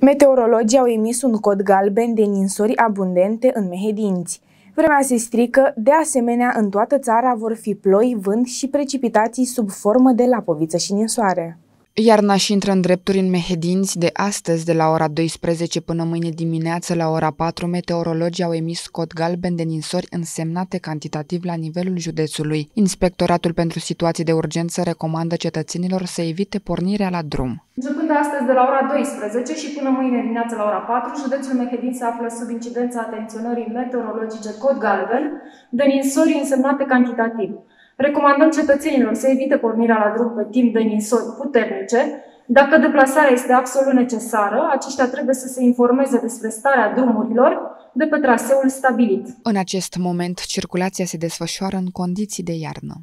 Meteorologii au emis un cod galben de ninsori abundente în Mehedinți. Vremea se strică, de asemenea, în toată țara vor fi ploi, vânt și precipitații sub formă de lapoviță și ninsoare. Iarna și intră în drepturi în Mehedinți de astăzi, de la ora 12 până mâine dimineață la ora 4, meteorologii au emis cod galben de ninsori însemnate cantitativ la nivelul județului. Inspectoratul pentru situații de urgență recomandă cetățenilor să evite pornirea la drum. Începând de astăzi de la ora 12 și până mâine dimineață la ora 4, județul Mehedinți se află sub incidența atenționării meteorologice cod galben de ninsori însemnate cantitativ. Recomandăm cetățenilor să evite pornirea la drum pe timp de ninsori puternice. Dacă deplasarea este absolut necesară, aceștia trebuie să se informeze despre starea drumurilor de pe traseul stabilit. În acest moment, circulația se desfășoară în condiții de iarnă.